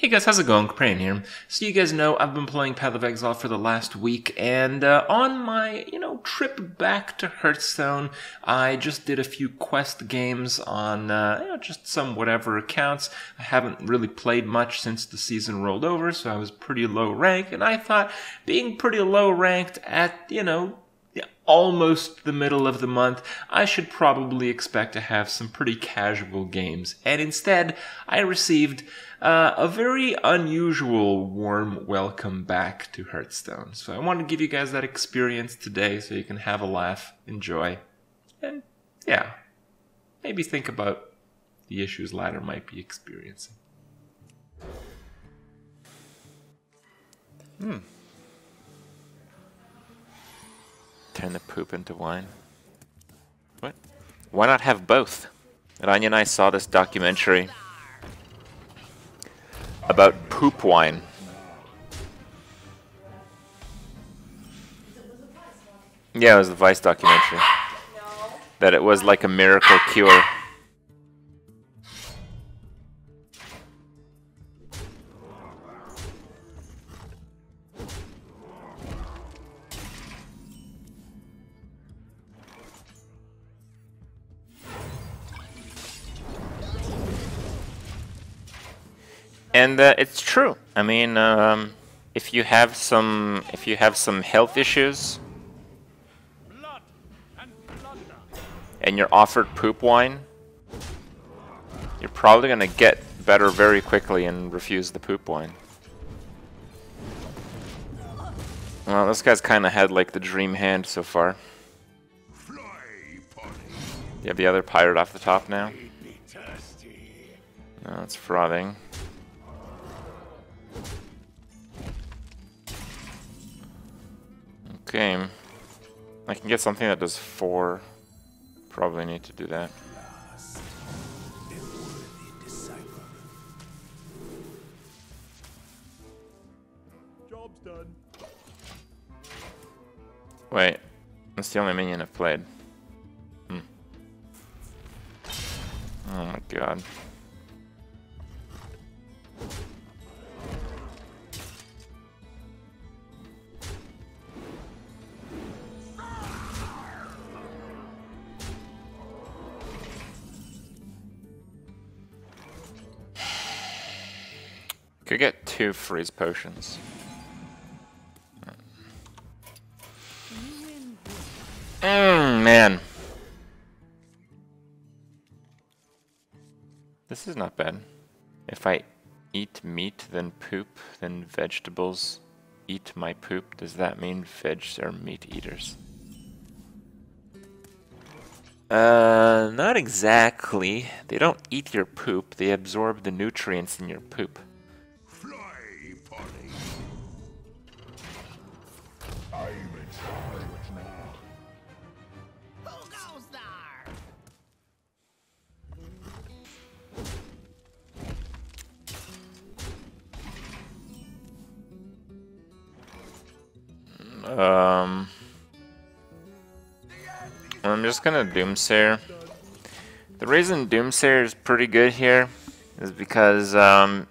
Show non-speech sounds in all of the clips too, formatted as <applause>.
Hey guys, how's it going? Kripp here. So you guys know I've been playing Path of Exile for the last week, and uh, on my, you know, trip back to Hearthstone, I just did a few quest games on, uh, you know, just some whatever accounts. I haven't really played much since the season rolled over, so I was pretty low rank, and I thought being pretty low ranked at, you know, almost the middle of the month, I should probably expect to have some pretty casual games. And instead, I received uh, a very unusual warm welcome back to Hearthstone. So I want to give you guys that experience today so you can have a laugh, enjoy, and yeah, maybe think about the issues Ladder might be experiencing. Hmm. Turn the poop into wine. What? Why not have both? Rania and I saw this documentary about poop wine. Yeah, it was the Vice documentary. <laughs> That it was like a miracle cure. And uh, it's true. I mean, um, if you have some, if you have some health issues, and you're offered poop wine, you're probably gonna get better very quickly and refuse the poop wine. Well, this guy's kind of had like the dream hand so far. You have the other pirate off the top now. No, it's frothing. Okay. I can get something that does four. Probably need to do that. Job's done. Wait, that's the only minion I've played. Hmm. Oh my god. Two freeze potions. Mmm, man. This is not bad. If I eat meat, then poop, then vegetables eat my poop, does that mean veg are meat eaters? Uh, not exactly. They don't eat your poop, they absorb the nutrients in your poop. Um, I'm just gonna Doomsayer. The reason Doomsayer is pretty good here is because um,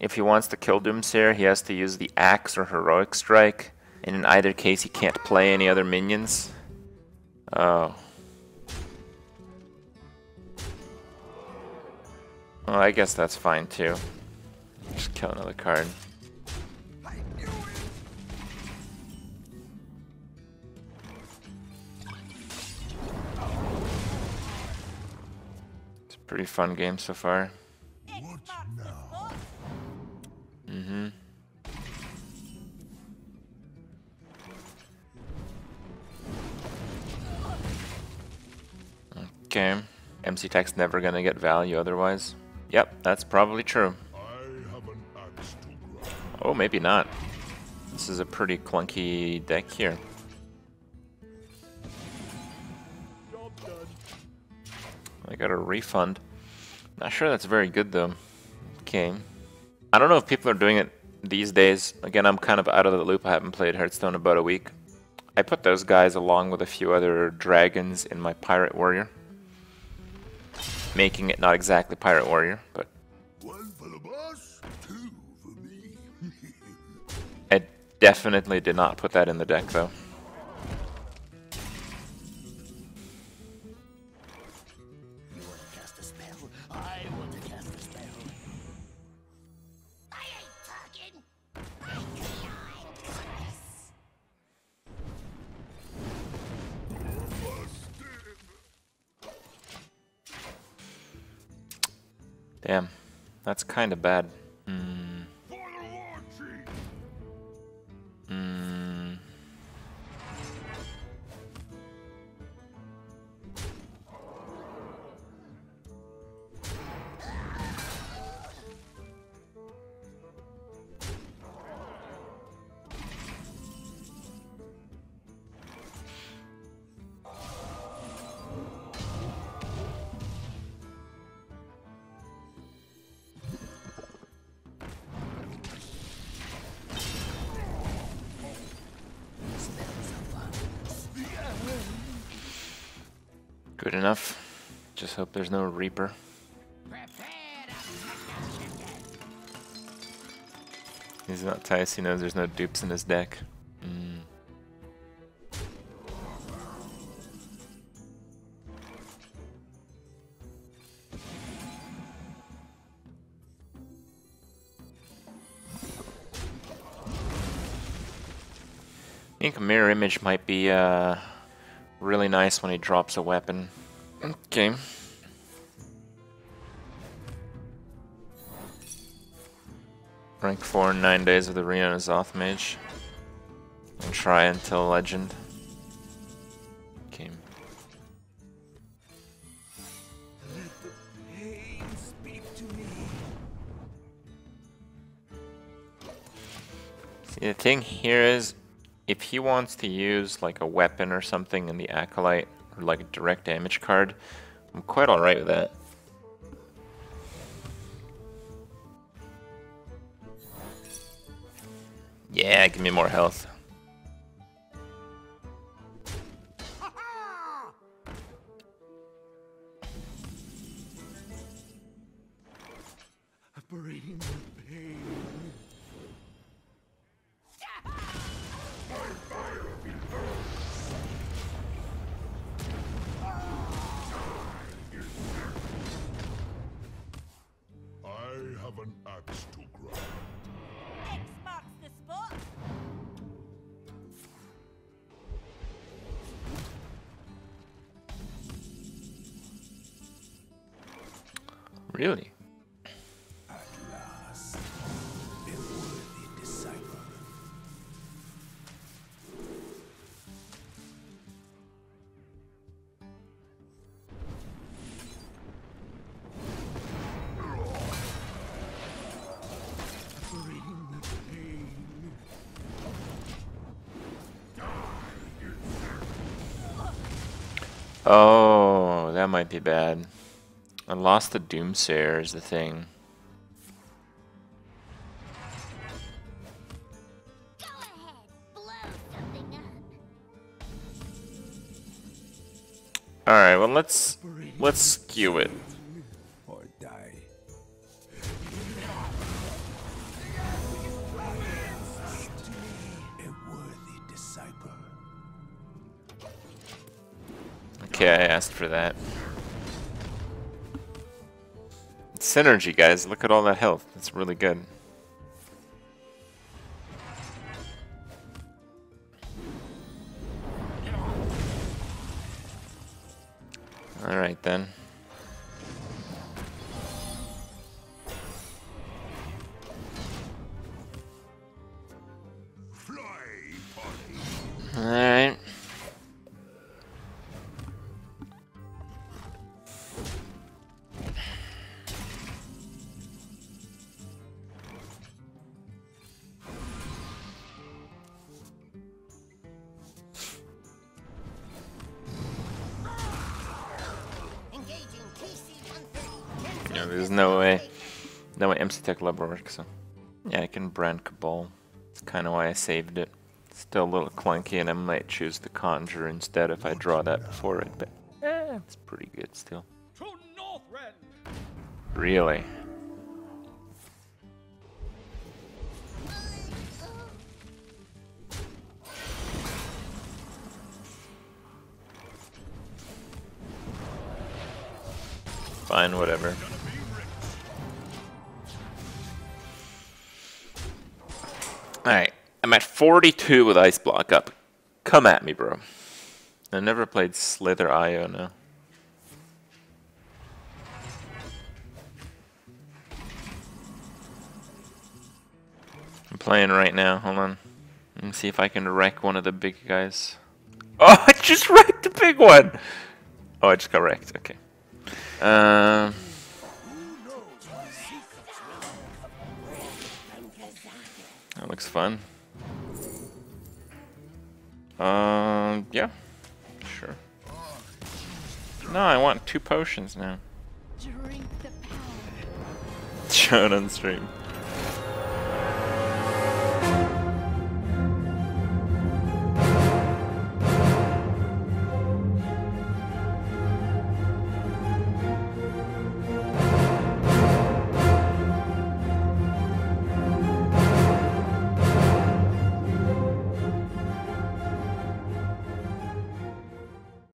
if he wants to kill Doomsayer, he has to use the Axe or Heroic Strike. And in either case, he can't play any other minions. Oh. Well, I guess that's fine too. Just kill another card. Pretty fun game so far. Mm-hmm. Okay. MC Tech's never gonna get value otherwise. Yep, that's probably true. Oh, maybe not. This is a pretty clunky deck here. I got a refund. Not sure that's very good though. Okay. I don't know if people are doing it these days. Again, I'm kind of out of the loop. I haven't played Hearthstone about a week. I put those guys along with a few other dragons in my Pirate Warrior. Making it not exactly Pirate Warrior, but... One for the boss, two for me. <laughs> I definitely did not put that in the deck though. Damn, that's kind of bad. Good enough. Just hope there's no Reaper. He's not Tice, he knows there's no dupes in his deck. Mm. I think a mirror image might be uh, really nice when he drops a weapon. Okay. Rank 4 in 9 days of the Reno Zoth Mage. And try until Legend. See, the thing here is, if he wants to use like a weapon or something in the Acolyte, or like a direct damage card, I'm quite alright with that. Yeah, give me more health. <laughs> Bring Really? Oh, that might be bad. I lost the Doomsayer is the thing. Up. Alright, well let's let's skew it. Or die. Okay, I asked for that. Synergy, guys. Look at all that health. That's really good. Yeah, there's no way. No way MC Tech Lab works. So. Yeah, I can brand Cabal. That's kind of why I saved it. Still a little clunky, and I might choose the Conjure instead if I draw that before it, but eh, it's pretty good still. Really? Fine, whatever. 42 with Ice Block up. Come at me, bro. I never played Slither.io, no. I'm playing right now, hold on. Let me see if I can wreck one of the big guys. <laughs> Oh, I just wrecked the big one! Oh, I just got wrecked, okay. Um... That looks fun. Um, yeah. Sure. No, I want two potions now. Drink the power. <laughs> Shown on stream.